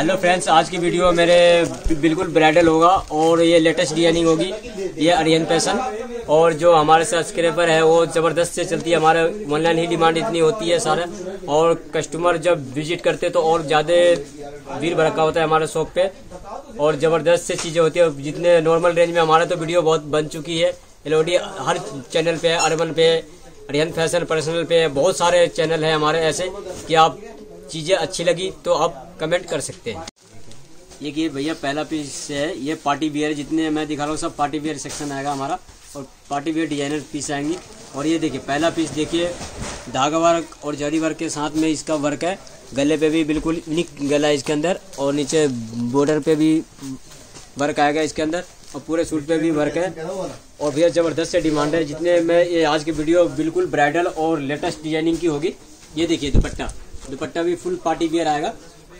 Hello friends आज की video मेरे बिल्कुल ब्राइडल होगा और ये लेटेस्ट डिज़ाइनिंग होगी। ये अरियन पैसन और जो हमारे सब्सक्राइबर है, वो ज़बरदस्त से चलती है। हमारे ऑनलाइन ही डिमांड इतनी होती है सारा। और कस्टमर जब विज़िट करते तो और ज़्यादा भीड़ भड़का होता है हमारे शॉप पे। और ज़बरदस्त से चीज़ें होती है। जितने नॉर्मल रेंज में हमारा तो वीडियो बहुत बन चुकी है। एलओडी हर चैनल पे अरबन पे अरियन फ़ैशन पर्सनल पे बहुत सारे चैनल है हमारे ऐसे कि आप चीज़ें अच्छी लगी तो आप कमेंट कर सकते हैं। ये भैया पहला पीस है, ये पार्टी वियर जितने मैं दिखा रहा हूँ, सब पार्टी वियर सेक्शन आएगा हमारा और पार्टी वियर डिज़ाइनर पीस आएँगी। और ये देखिए, पहला पीस देखिए, धागा वर्क और जरी वर्क के साथ में इसका वर्क है। गले पे भी बिल्कुल यूनिक गला है इसके अंदर और नीचे बॉर्डर पे भी वर्क आएगा इसके अंदर और पूरे सूट पे भी वर्क है। और भैया ज़बरदस्त से डिमांड है। जितने में ये आज की वीडियो बिल्कुल ब्राइडल और लेटेस्ट डिज़ाइनिंग की होगी। ये देखिए दुपट्टा। दुपट्टा भी फुल पार्टी वियर आएगा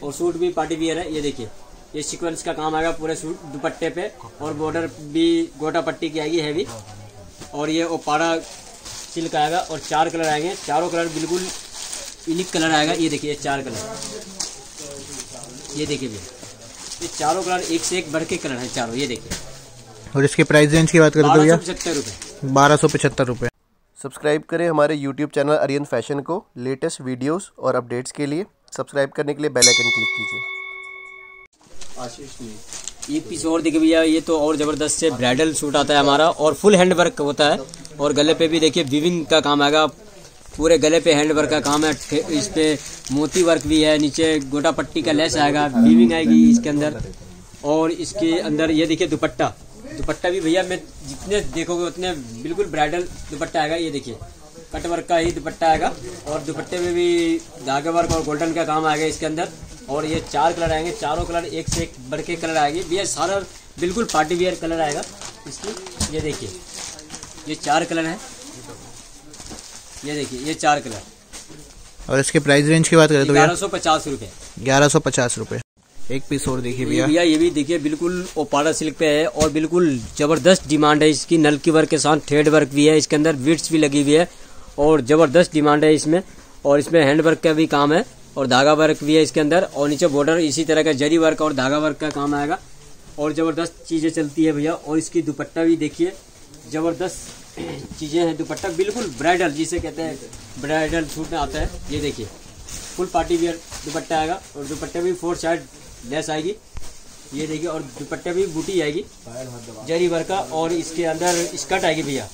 और सूट भी पार्टी वियर है। ये देखिए ये सीक्वेंस का काम आएगा पूरे सूट दुपट्टे पे और बॉर्डर भी गोटा पट्टी की आएगी हैवी और ये ओपाड़ा सिल्क आएगा और चार कलर आएँगे। चारों कलर बिल्कुल यूनिक कलर आएगा। ये देखिए चार कलर ये देखिए भैया ये चारों कलर एक से एक बढ़ के कलर है चारों। ये देखिए। और इसके प्राइस रेंज की बात करें तो भैया? रुपये बारह सौ पचहत्तर रुपये सब्सक्राइब करें हमारे यूट्यूब चैनल अरियन फ़ैशन को लेटेस्ट वीडियोस और अपडेट्स के लिए। सब्सक्राइब करने के लिए बेल आइकन क्लिक कीजिए। एक पीस और देखिए भैया ये तो और ज़बरदस्त से ब्राइडल सूट आता है हमारा और फुल हैंड वर्क होता है और गले पे भी देखिए विविंग का काम आएगा। पूरे गले पे हैंड वर्क का काम है। इस पे मोती वर्क भी है नीचे गोटा पट्टी का लेस आएगा विविंग आएगी इसके अंदर। और इसके अंदर ये देखिए दुपट्टा। दुपट्टा भी भैया मैं जितने देखोगे उतने बिल्कुल ब्राइडल दुपट्टा आएगा। ये देखिए कट वर्क का ही दुपट्टा आएगा और दुपट्टे में भी धागे वर्क और गोल्डन का काम आएगा इसके अंदर। और ये चार कलर आएँगे चारों कलर एक से एक बढ़ के कलर आएँगे। भैया सारा बिल्कुल पार्टी वियर कलर आएगा। इसकी ये देखिए ये चार कलर है। ये देखिए ये चार कलर और इसके प्राइस रेंज की बात करें तो ग्यारह सौ पचास रुपये ग्यारह सौ पचास रुपये एक पीस और देखिए भैया। भैया ये भी देखिए बिल्कुल ओपाड़ा सिल्क पे है और बिल्कुल ज़बरदस्त डिमांड है। इसकी नलकी वर्क के साथ थ्रेड वर्क भी है इसके अंदर बीट्स भी लगी हुई है और ज़बरदस्त डिमांड है इसमें। और इसमें हैंड वर्क का भी काम है और धागा वर्क भी है इसके अंदर। और नीचे बॉर्डर इसी तरह का जरी वर्क और धागा वर्क का काम आएगा। और ज़बरदस्त चीज़ें चलती है भैया। और इसकी दुपट्टा भी देखिए ज़बरदस्त चीज़ें हैं। दुपट्टा बिल्कुल ब्राइडल जिसे कहते हैं ब्राइडल सूट में आता है। ये देखिए फुल पार्टी वियर दुपट्टा आएगा। और दुपट्टे भी फोर साइड लेस आएगी। ये देखिए, और दुपट्टे भी, बूटी आएगी। जरी वर्क का और इसके अंदर स्कर्ट आएगी भैया।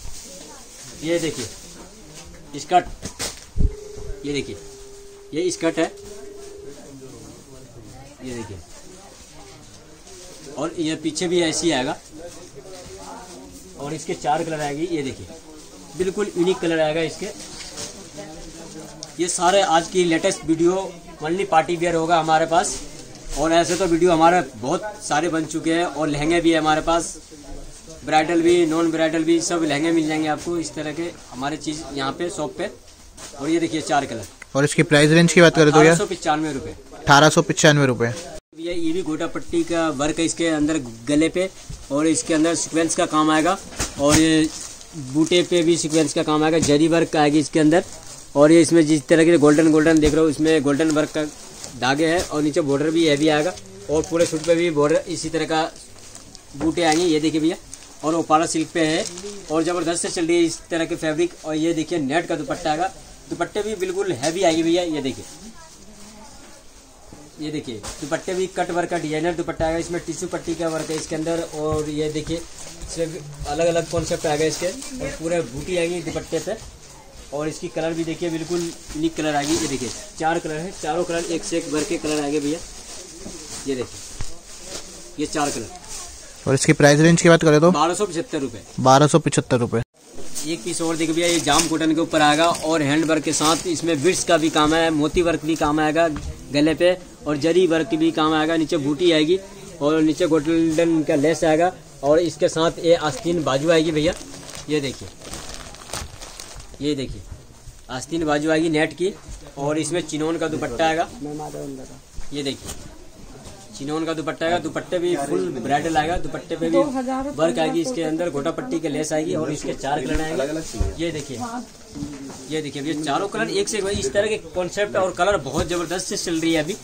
ये देखिए, स्कर्ट। ये देखिए, ये स्कर्ट है। ये देखिए। और ये पीछे भी ऐसी आएगा। और इसके चार कलर आएगी, ये देखिए। बिल्कुल यूनिक कलर आएगा इसके। ये सारे आज की latest video only party wear होगा हमारे पास। और ऐसे तो वीडियो हमारे बहुत सारे बन चुके हैं और लहंगे भी है हमारे पास। ब्राइडल भी नॉन ब्राइडल भी सब लहंगे मिल जाएँगे आपको इस तरह के हमारे चीज़ यहाँ पे शॉप पे। और ये देखिए चार कलर। और इसकी प्राइस रेंज की बात करें तो सौ पचानवे रुपये अठारह सौ पचानवे रुपये ये ये भी गोटा पट्टी का वर्क है इसके अंदर गले पे और इसके अंदर सिक्वेंस का काम आएगा। और ये बूटे पे भी सिक्वेंस का काम आएगा जरी वर्क आएगी इसके अंदर। और ये इसमें जिस तरह के गोल्डन गोल्डन देख रहे हो इसमें गोल्डन वर्क का धागे है और नीचे बॉर्डर भी हैवी आएगा। और पूरे सूट पे भी बॉर्डर, इसी तरह का बूटे आएँगे, ये देखिए भैया। और ओपारा सिल्क पे है और ज़बरदस्त से चल रही है इस तरह के फैब्रिक। और ये देखिए, नेट का दुपट्टा आएगा। दुपट्टे भी बिल्कुल हैवी आएगी भैया, ये देखिए। ये देखिए, दुपट्टे भी कट वर्क का डिज़ाइनर दुपट्टा आएगा। इसमें टिश्यू पट्टी का वर्क है इसके अंदर। और ये देखिए, सिर्फ़ अलग अलग कॉन्सेप्ट आएगा इसके। और पूरे बूटी आएगी दुपट्टे पे। और इसकी कलर भी देखिए बिल्कुल यूनिक कलर आएगी ये देखिए चार कलर है चारों कलर एक से एक भर के कलर आएँगे भैया। ये देखिए ये चार कलर। और इसकी प्राइस रेंज की बात करें तो? बारह सौ पचहत्तर रुपये बारह सौ पचहत्तर रुपये एक पीस और देखिए भैया ये जाम कॉटन के ऊपर आएगा और हैंड वर्क के साथ इसमें बिट्स का भी काम है मोती वर्क भी काम आएगा गले पे और जरी वर्क भी काम आएगा नीचे बूटी आएगी और नीचे गोल्डन का लेस आएगा और इसके साथ ये आस्तीन बाजू आएगी भैया। ये देखिए। ये देखिए आस्तीन बाजू आएगी नेट की और इसमें चिनोन का दुपट्टा आएगा। ये देखिए चिनोन का दुपट्टा आएगा दुपट्टे भी फुल ब्राइडल आएगा दुपट्टे पे भी वर्क आएगी इसके अंदर गोटा पट्टी के लेस आएगी और इसके चार कलर आएँगे। ये देखिए ये देखिए ये चारों कलर एक से एक इस तरह के कॉन्सेप्ट और कलर बहुत ज़बरदस्त से चल रही है अभी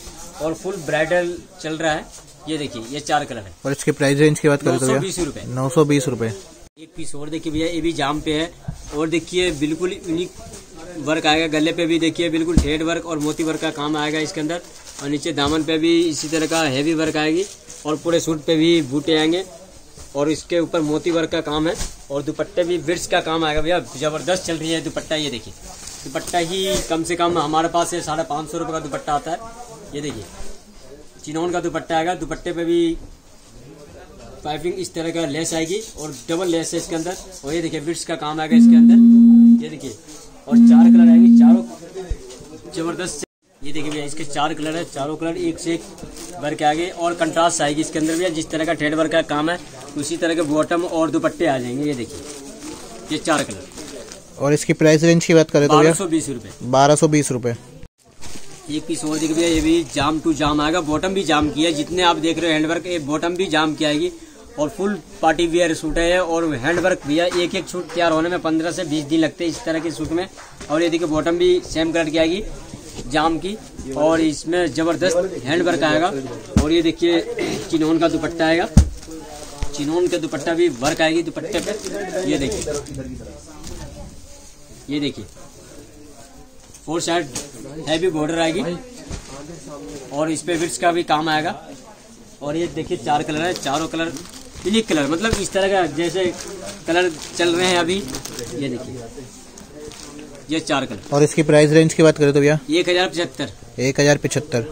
और फुल ब्राइडल चल रहा है। ये देखिए ये चार कलर है। और इसके प्राइस रेंज की बात नौ करें तो सौ बीस रूपए। नौ सौ बीस रूपए। एक पीस और देखिए भैया ये भी जाम पे है। और देखिए, बिल्कुल यूनिक वर्क आएगा। गले पे भी देखिए, बिल्कुल थ्रेड वर्क और मोती वर्क का काम आएगा इसके अंदर। और नीचे दामन पे भी इसी तरह का हैवी वर्क आएगी और पूरे सूट पे भी बूटे आएँगे। और इसके ऊपर मोती वर्क का काम है और दुपट्टे भी बिर्स का काम आएगा भैया। ज़बरदस्त चल रही है दुपट्टा, ये देखिए। दुपट्टा ही कम से कम हमारे पास है साढ़े पाँच सौ रुपये का दुपट्टा आता है। ये देखिए, चिनौन का दुपट्टा आएगा। दुपट्टे पे भी पाइपिंग इस तरह का लेस आएगी और डबल लेस है इसके अंदर। और ये देखिए बिट्स का काम आएगा इसके अंदर। ये देखिए और चार कलर आएँगे चारों ज़बरदस्त। ये देखिए भैया इसके चार कलर है चारों कलर एक से एक भर के आगे और कंट्रास्ट आएगी इसके अंदर भैया। जिस तरह का ट्रेड वर्क का काम है उसी तरह के बॉटम और दुपट्टे आ जाएँगे ये देखिए। ये चार कलर और इसकी प्राइस रेंज की बात करें तो बारह सौ बीस रुपये बारह सौ बीस रुपये एक पीस और देखिए भैया ये भी जाम टू जाम आएगा। बॉटम भी जाम किया जितने आप देख रहे हो हैंडवर्क ये बॉटम भी जाम की आएगी। और फुल पार्टी वियर सूट है और हैंडवर्क भैया एक एक सूट तैयार होने में पंद्रह से बीस दिन लगते हैं इस तरह के सूट में। और ये देखिए बॉटम भी सेम कलर की आएगी, जाम की। और इसमें ज़बरदस्त हैंडवर्क आएगा। और ये देखिए, चिनोन का दुपट्टा आएगा। चिनोन का दुपट्टा भी वर्क आएगी दुपट्टे पे। ये देखिए। ये देखिए। फोर साइड हैवी बॉर्डर आएगी। और इस पे विट्स का भी काम आएगा। और ये देखिए, चार कलर है, चारों कलर यूनिक कलर मतलब इस तरह का जैसे कलर चल रहे हैं अभी ये देखिए ये चार कलर और इसकी प्राइस रेंज की बात करें तो भैया? एक हज़ार पचहत्तर। एक हज़ार पिछहत्तर।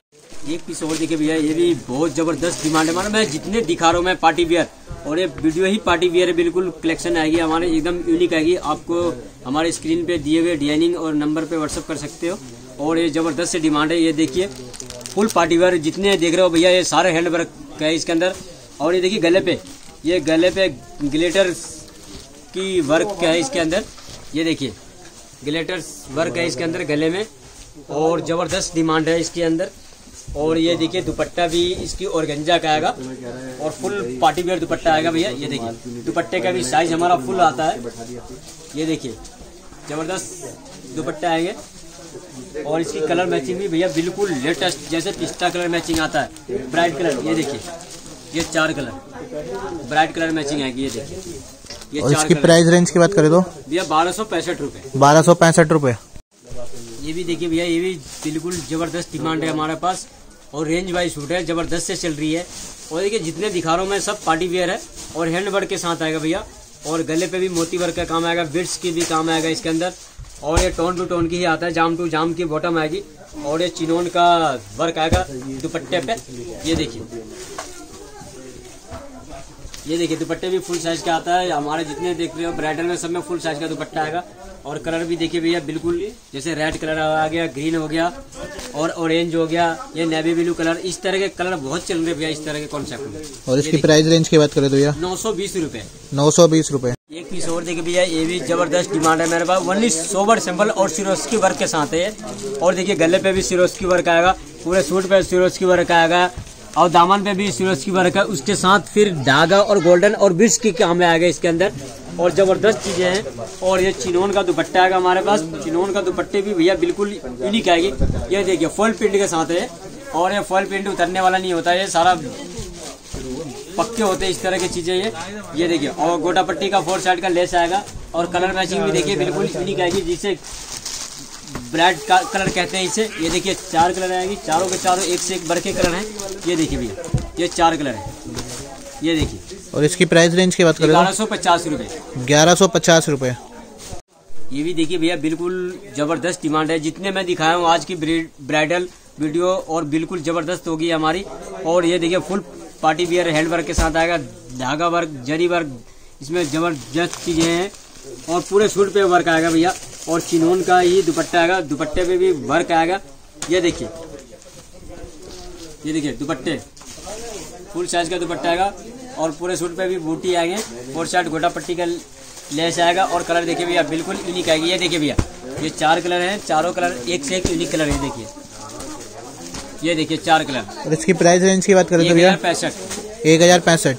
एक पीस और देखिए भैया ये भी बहुत ज़बरदस्त डिमांड है। मतलब मैं जितने दिखा रहा हूँ मैं पार्टी वियर और ये वीडियो ही पार्टी वियर है बिल्कुल कलेक्शन आएगी हमारे एकदम यूनिक आएगी। आपको हमारे स्क्रीन पे दिए हुए डिज़ाइनिंग और नंबर पे व्हाट्सअप कर सकते हो और ये ज़बरदस्त डिमांड है ये देखिए। फुल पार्टी वेयर जितने देख रहे हो भैया ये सारे हैंड वर्क है इसके अंदर। और ये देखिए गले पे ये गले पे ग्लेटर की वर्क क्या है इसके अंदर। ये देखिए ग्लेटर वर्क है इसके अंदर गले में, और ज़बरदस्त डिमांड है इसके अंदर। और ये देखिए, दुपट्टा भी इसकी ऑर्गेंजा का आएगा, और फुल पार्टी वेयर दुपट्टा आएगा भैया। ये देखिए, दुपट्टे का भी साइज़ हमारा फुल आता है। ये देखिए, ज़बरदस्त दुपट्टे आएँगे। और इसकी कलर मैचिंग भी भैया बिल्कुल लेटेस्ट जैसे पिस्ता कलर मैचिंग आता है ब्राइट कलर ये देखिए ये चार कलर। ब्राइट कलर मैचिंग आएगी ये देखिए ये और इसकी प्राइस रेंज की बात करें तो? भैया बारह सौ पैंसठ रूपए। बारह सौ पैंसठ रूपए। ये भी देखिए भैया ये भी बिल्कुल ज़बरदस्त डिमांड है हमारे पास। और रेंज वाइज सूट है ज़बरदस्त से चल रही है। और देखिए जितने दिखा रहा हूँ मैं सब पार्टी वेयर है। और हैंड वर्क के साथ आएगा भैया। और गले पे भी मोती वर्क का काम आएगा बिट्स की भी काम आएगा इसके अंदर। और ये टोन टू टोन की ही आता है जाम टू जाम की बॉटम आएगी। और ये चिनोन का वर्क आएगा दुपट्टे पे। ये देखिए। ये देखिए दुपट्टे भी फुल साइज़ का आता है। हमारे जितने देख रहे हो ब्राइडल में सब में फुल साइज़ का दुपट्टा आएगा। और कलर भी देखिए भैया बिल्कुल जैसे रेड कलर आ गया ग्रीन हो गया और ऑरेंज हो गया ये नेवी ब्लू कलर इस तरह के कलर बहुत चल रहे भैया इस तरह के कॉन्सेप्ट में। और इसकी प्राइस रेंज की बात करें तो भैया? नौ सौ बीस रूपए। नौ सौ बीस रूपए। एक पीस और देखिए भैया ये भी ज़बरदस्त डिमांड है मेरे पास। ओनली सोबर सिंपल और सिरोस्की वर्क के साथ है और देखिए गले पे भी सिरोस्की वर्क आएगा पूरे सूट पे सिरोस्की वर्क आएगा। और दामन पे भी सिरोस्की वर्क है उसके साथ फिर धागा और गोल्डन और बिट्स की काम में आएगा इसके अंदर। और ज़बरदस्त चीज़ें हैं। और ये चिनोन का दुपट्टा आएगा हमारे पास, चिनोन का दुपट्टे भी भैया बिल्कुल यूनिक आएगी। ये देखिए, फॉल प्रिंट के साथ है। और ये फॉल प्रिंट उतरने वाला नहीं होता, ये सारा पक्के होते हैं, इस तरह की चीज़ें ये। ये देखिए, और गोटा पट्टी का फोर साइड का लेस आएगा। और कलर मैचिंग भी देखिए, बिल्कुल यूनिक आएगी, जिसे ब्राइट कलर कहते हैं इसे। ये देखिए चार कलर आएगी। चारों के चारों एक से एक बढ़ के कलर हैं। ये देखिए भैया ये चार कलर है। ये देखिए। और इसकी प्राइस रेंज की बात करें ग्यारह सौ पचास रुपये तो ग्यारह सौ पचास रुपये ये भी देखिए भैया बिल्कुल ज़बरदस्त डिमांड है। जितने मैं दिखाया हूँ आज की ब्राइडल वीडियो और बिल्कुल ज़बरदस्त होगी हमारी। और ये देखिए full party wear hand work के साथ आएगा। धागा वर्क जरी वर्क इसमें ज़बरदस्त चीज़ें हैं। और पूरे सूट पे वर्क आएगा भैया। और चिनोन का ही दुपट्टा आएगा दुपट्टे पे भी वर्क आएगा। ये देखिए। ये देखिए दुपट्टे। फुल साइज़ का दुपट्टा आएगा और पूरे सूट पे भी बूटी आएँगे और शर्ट गोटा पट्टी का लेस आएगा और कलर देखिए भैया बिल्कुल यूनिक आएगी। ये देखिए भैया ये चार कलर हैं चारों कलर एक से एक यूनिक कलर है देखिए। ये देखिए चार कलर। और इसकी प्राइस रेंज की बात करें तो भैया? पैंसठ। एक हज़ार पैंसठ।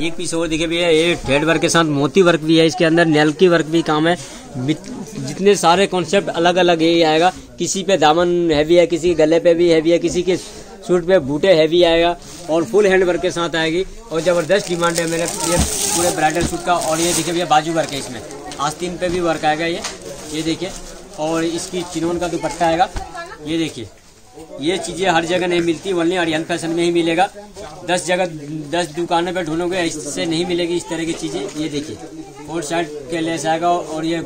एक पीस और देखिए भैया ये थ्रेड वर्क के साथ मोती वर्क भी है इसके अंदर नेल की वर्क भी काम है। जितने सारे कॉन्सेप्ट अलग अलग यही आएगा। किसी पे दामन हैवी है, किसी के गले पे भी हैवी है, किसी के सूट पे बूटे हैवी आएगा और फुल हैंड वर्क के साथ आएगी। और ज़बरदस्त डिमांड है मेरे ये पूरे ब्राइडल सूट का। और ये देखिए भैया, बाजू वर्क है इसमें। आस्तीन पे भी वर्क आएगा ये। ये देखिए। और इसकी चिनोन का दुपट्टा आएगा। ये देखिए। ये चीज़ें हर जगह नहीं मिलती ओनली अरियन फ़ैशन में ही मिलेगा। दस जगह दस दुकानों पे ढूंढोगे इससे नहीं मिलेगी इस तरह की चीज़ें। ये देखिए फोर साइड के लेस आएगा और ये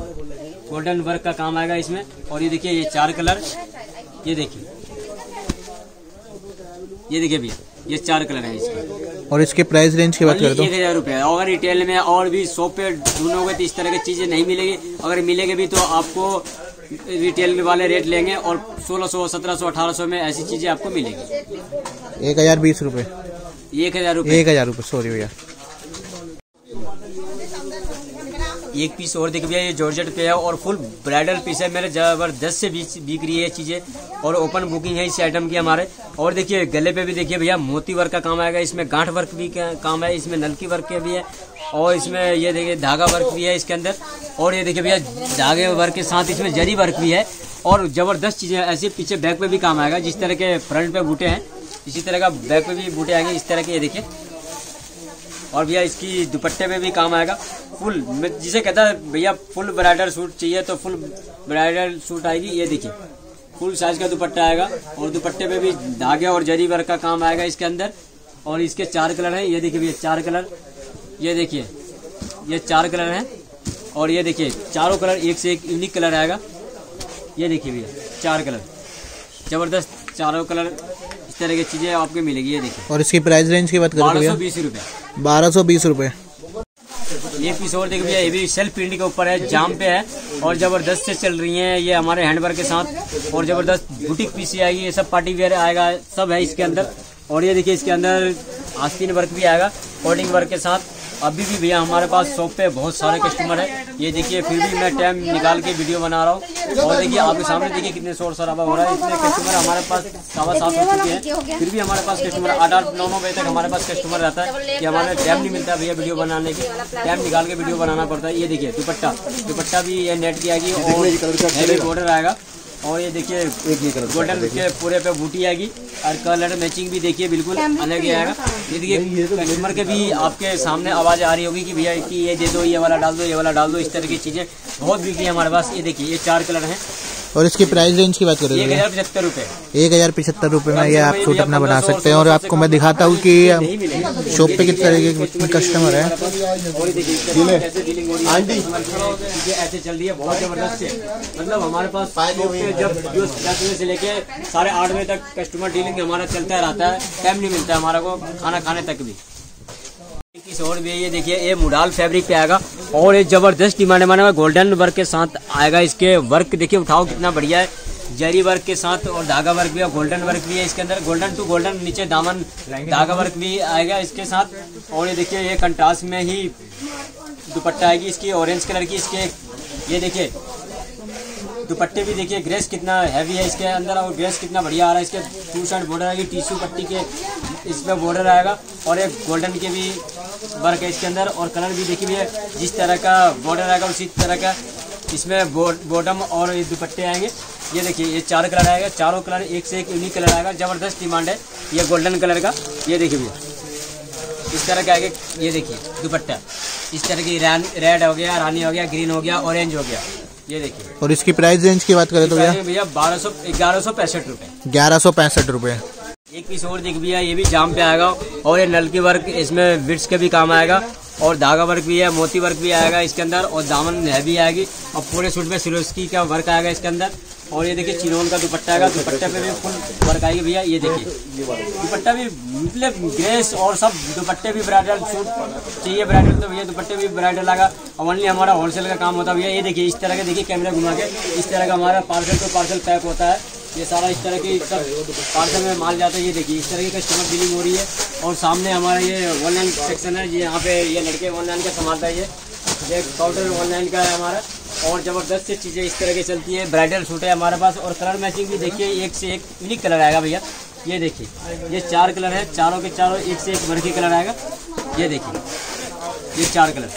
गोल्डन वर्क का काम आएगा इसमें। और ये देखिए ये चार कलर। ये देखिए। ये देखिए भैया ये चार कलर है इसके। और इसके प्राइस रेंज की बात करें तो? एक हज़ार रुपये अगर रिटेल में और भी शॉप पे ढूंढोगे तो इस तरह की चीज़ें नहीं मिलेगी। अगर मिलेगी भी तो आपको रिटेल वाले रेट लेंगे और 1600 1700 1800 में ऐसी चीज़ें आपको मिलेगी। एक हज़ार बीस रूपए। एक हज़ार रूपए। एक हज़ार रूपए सॉरी भैया। एक पीस और देख भैया ये जॉर्जेट पे है और फुल ब्राइडल पीस है। मेरे ज़बरदस्त से बिक रही है चीज़ें और ओपन बुकिंग है इस आइटम की हमारे। और देखिए, गले पे भी देखिए भैया, मोती वर्क का काम आएगा, इसमें गांठ वर्क भी काम है, इसमें नलकी वर्क के भी है और इसमें ये देखिए धागा वर्क भी है इसके अंदर। और ये देखिए भैया, धागे वर्क के साथ इसमें जरी वर्क भी है और ज़बरदस्त चीज़ें ऐसे पीछे बैक पे भी काम आएगा, जिस तरह के फ्रंट पे बूटे हैं, इसी तरह का बैक पे भी बूटे आएँगे, इस तरह के ये देखिए। और भैया इसकी दुपट्टे में भी काम आएगा। फुल मैं जिसे कहता है, भैया फुल ब्राइडल सूट चाहिए तो फुल ब्राइडल सूट आएगी, ये देखिए। फुल साइज़ का दुपट्टा आएगा और दुपट्टे पे भी धागे और जरी वर्क का काम आएगा इसके अंदर। और इसके चार कलर हैं, ये देखिए भैया, चार कलर। ये देखिए, ये चार कलर हैं और ये देखिए, चारों कलर एक से एक यूनिक कलर आएगा। ये देखिए भैया, चार कलर। ज़बरदस्त। चारों कलर इस तरह की चीज़ें आपको मिलेगी ये देखिए। और इसकी प्राइस रेंज की बात करें तो बारह सौ बीस रुपये बारह सौ बीस रुपए। ये पीस और देखिए भैया ये भी सेल्फ प्रिंट के ऊपर है जाम पे है और ज़बरदस्त से चल रही है ये हमारे हैंडवर्क के साथ और ज़बरदस्त बुटीक पीस आएगी ये सब पार्टी वेयर आएगा सब है इसके अंदर। और ये देखिए इसके अंदर आस्तीन वर्क भी आएगा कोडिंग वर्क के साथ। अभी भी भैया हमारे पास शॉप पे बहुत सारे कस्टमर है। ये देखिए फिर भी मैं टाइम निकाल के वीडियो बना रहा हूँ। और देखिए आपके सामने देखिए कितने शोर शराबा हो रहा है। इतने कस्टमर हमारे पास सावा सात हो चुके हैं। फिर भी हमारे पास कस्टमर आठ आठ नौ नौ बजे तक हमारे पास कस्टमर रहता है कि हमारे टाइम नहीं मिलता भैया वीडियो बनाने के। टाइम निकाल के वीडियो बनाना पड़ता है। ये देखिए दुपट्टा। दुपट्टा भी ये नेट की आएगी और हैवी बॉर्डर आएगा। और ये देखिए गोल्डन के पूरे पे बूटी आएगी। और कलर मैचिंग भी देखिए बिल्कुल अलग ही आएगा। ये देखिए कस्टमर के भी आपके सामने आवाज़ आ रही होगी कि भैया कि ये दे दो ये वाला डाल दो ये वाला डाल दो इस तरह की चीज़ें बहुत बिकी है हमारे पास। ये देखिए ये चार कलर हैं। और इसकी प्राइस रेंज की बात करें एक हज़ार पचहत्तर रूपए। एक हज़ार पिछहत्तर रूपए में ये आप सूट अपना बना सकते हैं और आपको मैं दिखाता हूँ कि शॉप पे किस तरह के कस्टमर है। और ये देखिए इस तरह कैसे डीलिंग हो रही है। चीज़ें ऐसे चल रही है बहुत ज़बरदस्त है। मतलब हमारे पास जब जो दस बजे से लेके साढ़े आठ बजे तक कस्टमर डीलिंग हमारा चलता रहता है। टाइम नहीं मिलता है हमारा को खाना खाने तक भी। एक पीस और भी ये देखिए ये मुडाल फैब्रिक पे आएगा। और ये ज़बरदस्त डिमांड है। गोल्डन वर्क के साथ आएगा। इसके वर्क देखिए, उठाओ कितना बढ़िया है। जरी वर्क के साथ और धागा वर्क भी है गोल्डन वर्क भी है इसके अंदर। गोल्डन टू गोल्डन नीचे दामन धागा वर्क भी आएगा इसके साथ। और ये देखिए, ये कंट्रास्ट में ही दुपट्टा आएगी इसकी ऑरेंज कलर की इसके। ये देखिए दुपट्टे भी देखिए, ग्रेस कितना हैवी है इसके अंदर और ग्रेस कितना बढ़िया आ रहा है इसके टू साइड बॉर्डर आएगी टिश्यू पट्टी के इसमें बॉर्डर आएगा और एक गोल्डन के भी वर्क है इसके अंदर और कलर भी देखिए भैया, जिस तरह का बॉर्डर आएगा उसी तरह का इसमें बॉटम और ये दुपट्टे आएँगे। ये देखिए, ये चार कलर आएगा, चारों कलर एक से एक यूनिक कलर आएगा, ज़बरदस्त डिमांड है ये गोल्डन कलर का। ये देखिए भैया, इस तरह का आगे ये देखिए, दुपट्टा। इस तरह की रेड हो गया, रानी हो गया ग्रीन हो गया ऑरेंज हो गया। ये देखिए। और इसकी प्राइस रेंज की बात करें तो भैया? भैया बारह सौ ग्यारह सौ पैंसठ रूपए। ग्यारह सौ पैंसठ रूपए। एक पीस और दिख भैया ये भी जाम पे आएगा और ये नल की वर्क इसमें विट्स के भी काम आएगा और धागा वर्क भी है मोती वर्क भी आएगा इसके अंदर और दामन है भी आएगी और पूरे सूट में सिलोस्की का वर्क आएगा इसके अंदर। और ये देखिए चिनोन का दुपट्टा आएगा दुपट्टे पे भी फुल वर्क आएगी भैया, ये देखिए। दुपट्टा भी मतलब ग्रेस और सब दुपट्टे भी ब्राइडल सूट चाहिए ब्राइडल तो भैया दुपट्टे भी ब्राइडल आगा ओनली हमारा होलसेल का काम होता है भैया। ये देखिए, इस तरह के देखिए कैमरा घुमा के, इस तरह का हमारा पार्सल टू पार्सल पैक होता है। ये सारा इस तरह की सब पार्सल में माल जाता है। ये देखिए, इस तरह की कस्टमर डीलिंग हो रही है। और सामने हमारा ये ऑनलाइन सेक्शन है ये यहाँ पे ये लड़के ऑनलाइन का संभालता है ये। ये काउंटर ऑनलाइन का है हमारा। और ज़बरदस्त से चीज़ें इस तरह की चलती है। ब्राइडल सूट है हमारे पास और कलर मैचिंग भी देखिए एक से एक यूनिक कलर आएगा भैया। ये देखिए ये चार कलर है। चारों के चारों एक से एक भर कलर आएगा। ये देखिए ये चार कलर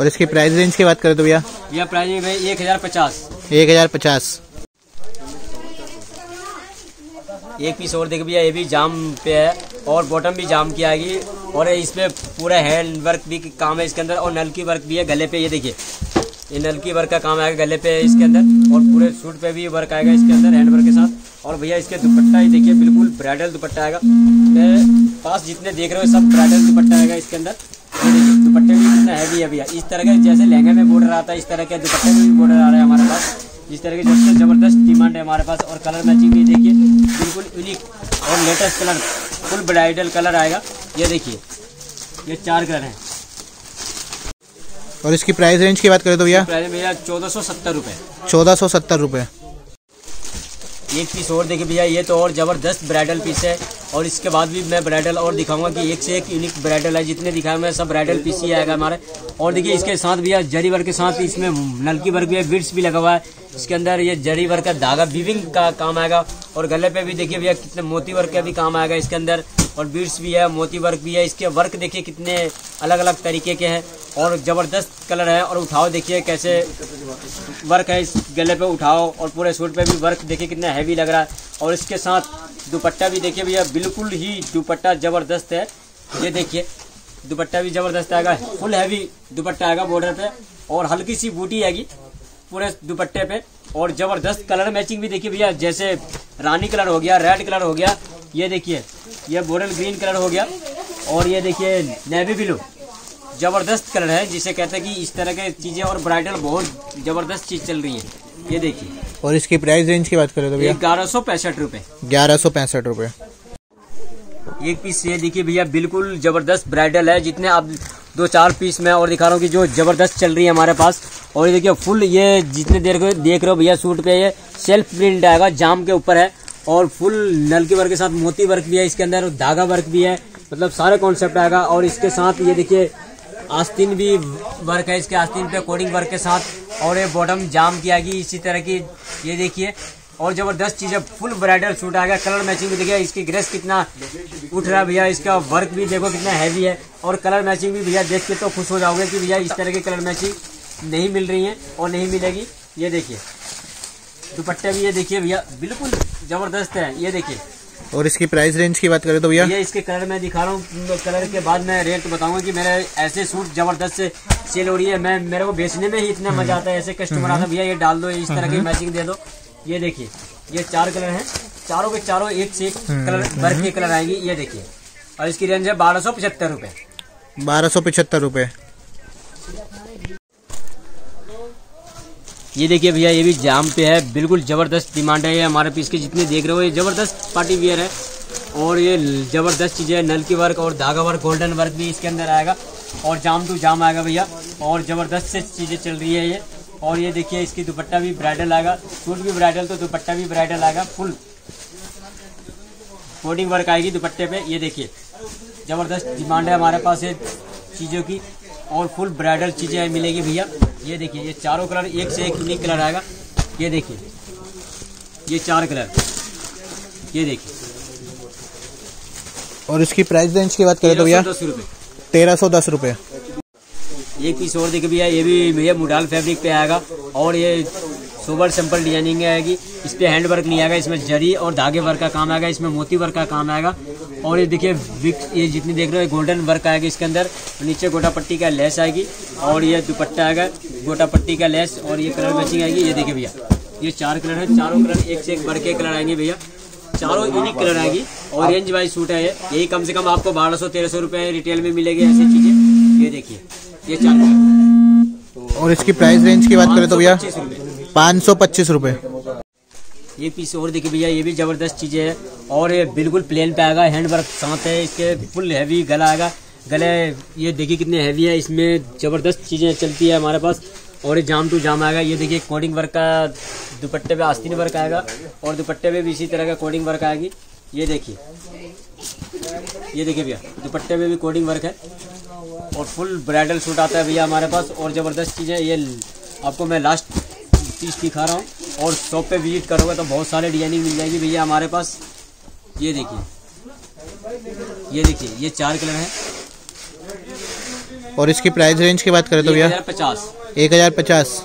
और इसकी प्राइस रेंज की बात करें तो भैया? यह प्राइस भाई एक हज़ार पचास। एक हज़ार पचास। एक पीस और देख भैया ये भी जाम पे है। और बॉटम भी जाम की आएगी। और इसमें पूरा हैंड वर्क भी काम है इसके अंदर और नल की वर्क भी है गले पे, ये देखिए। ये नल की वर्क का काम आएगा गले पे इसके अंदर और पूरे सूट पे भी वर्क आएगा इसके अंदर हैंड वर्क के साथ। और भैया इसके दुपट्टा ही देखिए, बिल्कुल ब्राइडल दुपट्टा आएगा। पास जितने देख रहे हो सब ब्राइडल दुपट्टा आएगा इसके अंदर। दुपट्टे भी कितना हैवी है भैया। इस तरह के जैसे लहंगे में बॉर्डर आता है, इस तरह के दुपट्टे में भी बॉर्डर आ रहा है हमारे पास। इस तरह की सबसे ज़बरदस्त डिमांड है हमारे पास और कलर मैचिंग भी देखिए, बिल्कुल यूनिक और latest colour full bridal colour आएगा। ये देखिए ये चार कलर हैं। और इसकी प्राइस रेंज की बात करें तो भैया? प्राइस भैया चौदह सौ सत्तर रुपये चौदह सौ सत्तर रुपये एक पीस और देखिए भैया ये तो और ज़बरदस्त ब्राइडल पीस है। और इसके बाद भी मैं ब्राइडल और दिखाऊँगा कि एक से एक यूनिक ब्राइडल है। जितने दिखाए मैं सब ब्राइडल पीस ही आएगा हमारे। और देखिए इसके साथ भैया जरी वर्क के साथ इसमें नलकी वर्क भी है बिट्स भी लगा हुआ है। इसके अंदर ये जरी वर्क का धागा विविंग का काम आएगा। और गले पे भी देखिए भैया, कितने मोती वर्क का भी काम आएगा इसके अंदर। और बीड्स भी है, मोती वर्क भी है, इसके वर्क देखिए कितने अलग अलग तरीके के हैं। और ज़बरदस्त कलर है, और उठाओ देखिए कैसे वर्क है इस गले पे, उठाओ। और पूरे सूट पे भी वर्क देखिए कितना हैवी लग रहा है। और इसके साथ दुपट्टा भी देखिए भैया, बिल्कुल ही दुपट्टा ज़बरदस्त है। ये देखिए, दुपट्टा भी ज़बरदस्त आएगा फुल हैवी दुपट्टा आएगा बॉर्डर पे। और हल्की सी बूटी आएगी। पूरे दुपट्टे पे और ज़बरदस्त कलर मैचिंग भी देखिए भैया जैसे रानी कलर हो गया रेड कलर हो गया ये देखिए ये बोरल ग्रीन कलर हो गया और ये देखिए नेवी ब्लू ज़बरदस्त कलर है जिसे कहते हैं कि इस तरह के चीज़ें और ब्राइडल बहुत ज़बरदस्त चीज़ चल रही है ये देखिए। और इसकी प्राइस रेंज की बात करें तो भैया? ग्यारह सौ पैंसठ रूपए। ग्यारह सौ पैंसठ रूपए। एक पीस ये देखिए भैया बिल्कुल ज़बरदस्त ब्राइडल है जितने आप दो चार पीस में और दिखा रहा हूँ कि जो ज़बरदस्त चल रही है हमारे पास। और ये देखिए फुल ये जितने देर को देख रहे हो भैया सूट पे, ये सेल्फ प्रिंट आएगा, जाम के ऊपर है। और फुल नल के वर्क के साथ मोती वर्क भी है, इसके अंदर धागा वर्क भी है मतलब सारे कॉन्सेप्ट आएगा। और इसके साथ ये देखिए, आस्तीन भी वर्क है, इसके आस्तीन पे कोडिंग वर्क के साथ। और ये बॉटम जाम की आएगी, इसी तरह की, ये देखिए और ज़बरदस्त चीज़ है। फुल ब्राइडल सूट आ गया कलर मैचिंग भी देखिए इसकी ग्रेस कितना उठ रहा है भैया इसका वर्क भी देखो कितना हैवी है। और कलर मैचिंग भी भैया देख के तो खुश हो जाओगे कि भैया इस तरह की कलर मैचिंग नहीं मिल रही है और नहीं मिलेगी। ये देखिए दुपट्टे भी ये देखिए भैया बिल्कुल ज़बरदस्त है। ये देखिए। और इसकी प्राइस रेंज की बात करें तो भैया? ये इसके कलर में दिखा रहा हूँ। कलर के बाद मैं रेट बताऊँगा कि मेरे ऐसे सूट ज़बरदस्त से सेल हो रही है। मैं मेरे को बेचने में ही इतना। मज़ा आता है ऐसे कस्टमर आता भैया ये डाल दो इस तरह की मैचिंग हम्म। दे दो। ये देखिए ये चार कलर हैं। चारों के चारों एक से एक हम्म। कलर भर के कलर आएँगी ये देखिए। और इसकी रेंज है बारह सौ पचहत्तर रूपए। बारह सौ पचहत्तर रूपए। ये देखिए भैया ये भी जाम पे है। बिल्कुल ज़बरदस्त डिमांड है ये हमारे पीस के जितने देख रहे हो ये ज़बरदस्त पार्टी वियर है। और ये ज़बरदस्त चीज़ें है नल की वर्क और धागा वर्क गोल्डन वर्क भी इसके अंदर आएगा। और जाम टू जाम आएगा भैया। और ज़बरदस्त से चीज़ें चल रही है ये। और ये देखिए इसकी दुपट्टा भी ब्राइडल आएगा। सूट भी ब्राइडल तो दुपट्टा भी ब्राइडल आएगा फुल कोडिंग वर्क आएगी दुपट्टे पे। ये देखिए ज़बरदस्त डिमांड है हमारे पास ये चीज़ों की। और फुल ब्राइडल चीज़ें मिलेगी भैया। ये देखिए ये चारों कलर एक से एक यूनिक कलर आएगा। ये देखिए ये चार कलर ये देखिए। और इसकी प्राइस रेंज की बात करें तो भैया तेरह सौ दस रुपये एक पीस और देखिए भैया ये भी भैया मुडाल फैब्रिक पे आएगा और ये सुपर सिंपल डिज़ाइनिंग आएगी। इस पर हैंड वर्क नहीं आएगा, इसमें जरी और धागे वर्क का काम आएगा, इसमें मोती वर्क का काम आएगा। और ये देखिए विक्स ये जितनी देख रहे हो गोल्डन वर्क आएगा इसके अंदर। नीचे गोटा पट्टी का लेस आएगी और ये दुपट्टा आएगा गोटा पट्टी का लेस और ये कलर मैचिंग आएगी। ये देखिए भैया, ये चार कलर है, चारों कलर एक से एक बढ़ के कलर आएँगे भैया। चारों यूनिक कलर आएगी ऑरेंज वाइज सूट है ये। यही कम से कम आपको बारह सौ, तेरह सौ रुपये रिटेल में मिलेगी ऐसी चीज़ें। ये देखिए। ये चार कलर और इसकी प्राइस रेंज की बात करें तो भैया पाँच सौ पच्चीस रुपये ये पीस और देखिए भैया ये भी ज़बरदस्त चीज़ें है और ये बिल्कुल प्लेन पे आएगा हैंड वर्क साथ है इसके फुल हैवी गला आएगा। गले ये देखिए कितने हैवी है इसमें ज़बरदस्त चीज़ें चलती है हमारे पास। और ये जाम टू जाम आएगा ये देखिए कोडिंग वर्क का दुपट्टे पे आस्तीन वर्क आएगा। और दुपट्टे पे भी इसी तरह का कोडिंग वर्क आएगी। ये देखिए ये देखिए भैया दुपट्टे पे भी कोडिंग वर्क है। और फुल ब्राइडल सूट आता है भैया हमारे पास। और ज़बरदस्त चीज़ें ये। आपको मैं लास्ट पीस दिखा रहा हूँ। और शॉप पे विज़िट करोगे तो बहुत सारे डिज़ाइनिंग मिल जाएगी भैया हमारे पास। ये देखिए। ये देखिए ये चार कलर है। और इसकी प्राइस रेंज की बात करें तो भैया? पचास। एक हज़ार पचास।